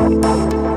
Música